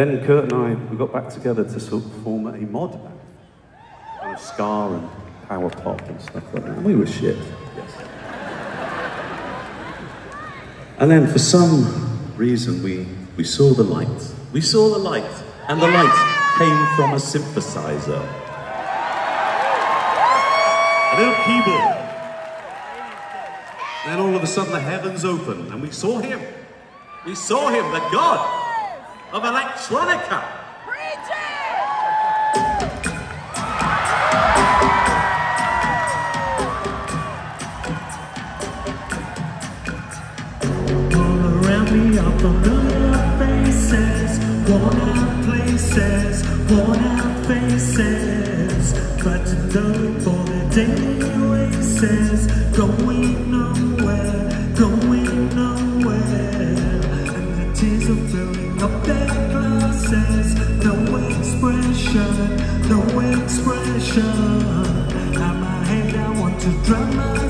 then Curt and I, we got back together to sort of form a mod band. Kind of and power pop and stuff like that. And we were shit. Yes. And then for some reason we, we saw the light. We saw the light, and the light came from a synthesizer. A little keyboard. Then all of a sudden the heavens opened and we saw him. We saw him, the God of electronica. Worn out places, worn out faces. But to know for the daily races, going nowhere, going nowhere. And the tears are up their glasses, no expression, no expression. My head, I want to drown my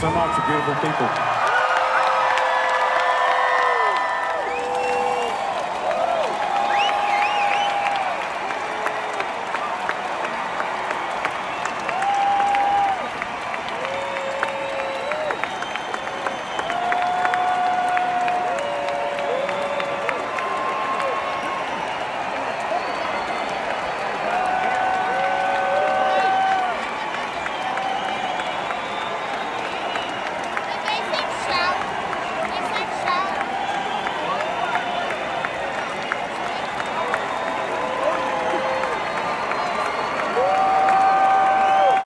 so much. you beautiful people.